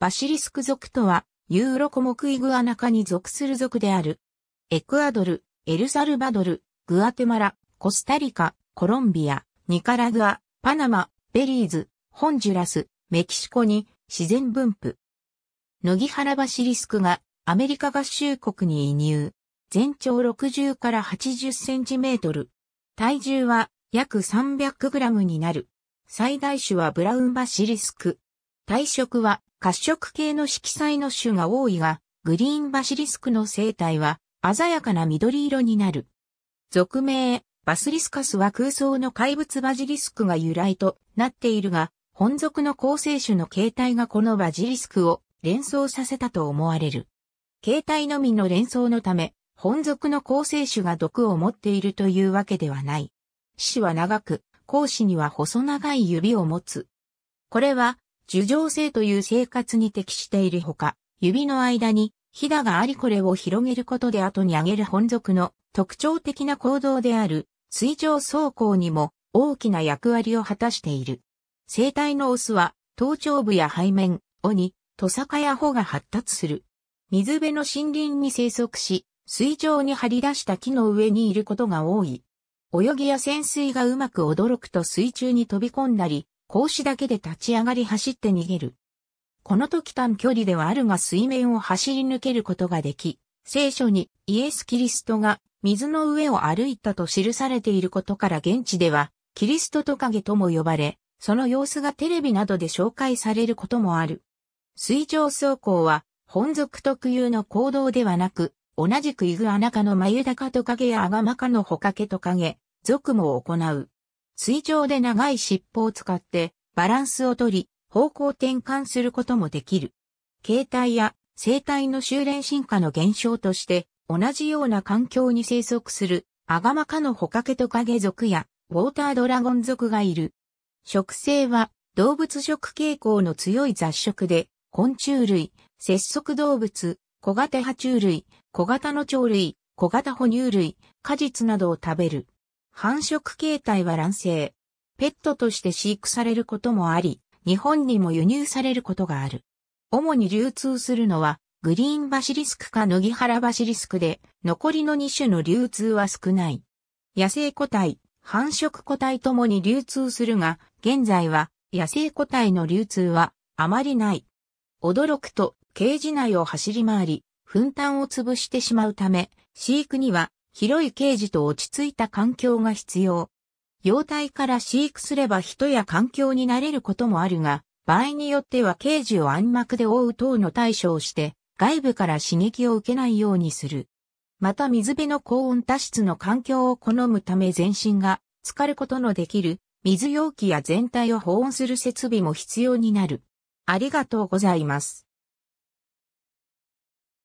バシリスク属とは、ユーロコモクイグアナ科に属する属である。エクアドル、エルサルバドル、グアテマラ、コスタリカ、コロンビア、ニカラグア、パナマ、ベリーズ、ホンジュラス、メキシコに自然分布。乃木原バシリスクがアメリカ合衆国に移入。全長60から80センチメートル。体重は約300グラムになる。最大種はブラウンバシリスク。体色は褐色系の色彩の種が多いが、グリーンバシリスクの生態は鮮やかな緑色になる。俗名、バスリスカスは空想の怪物バジリスクが由来となっているが、本属の構成種の形態がこのバジリスクを連想させたと思われる。形態のみの連想のため、本属の構成種が毒を持っているというわけではない。死は長く、講師には細長い指を持つ。これは、樹状性という生活に適しているほか、指の間に、ひだがありこれを広げることで後に上げる本属の特徴的な行動である水上走行にも大きな役割を果たしている。生体のオスは頭頂部や背面、尾に、トサカや穂が発達する。水辺の森林に生息し、水上に張り出した木の上にいることが多い。泳ぎや潜水がうまく驚くと水中に飛び込んだり、格子だけで立ち上がり走って逃げる。この時短距離ではあるが水面を走り抜けることができ、聖書にイエス・キリストが水の上を歩いたと記されていることから現地ではキリストトカゲとも呼ばれ、その様子がテレビなどで紹介されることもある。水上走行は本属特有の行動ではなく、同じくイグアナ科の眉高トカゲやアガマ科のホカケトカゲ、属も行う。水上で長い尻尾を使ってバランスをとり、方向転換することもできる。形態や生態の修練進化の現象として、同じような環境に生息するアガマ科のホカケトカゲ属やウォータードラゴン属がいる。食性は動物食傾向の強い雑食で、昆虫類、節足動物、小型爬虫類、小型の鳥類、小型哺乳類、果実などを食べる。繁殖形態は卵生。ペットとして飼育されることもあり、日本にも輸入されることがある。主に流通するのは、グリーンバシリスクか野木原バシリスクで、残りの2種の流通は少ない。野生個体、繁殖個体ともに流通するが、現在は野生個体の流通はあまりない。驚くと、ケージ内を走り回り、粉炭を潰してしまうため、飼育には広いケージと落ち着いた環境が必要。幼体から飼育すれば人や環境になれることもあるが、場合によってはケージを暗幕で覆う等の対処をして、外部から刺激を受けないようにする。また水辺の高温多湿の環境を好むため全身が浸かることのできる水容器や全体を保温する設備も必要になる。ありがとうございます。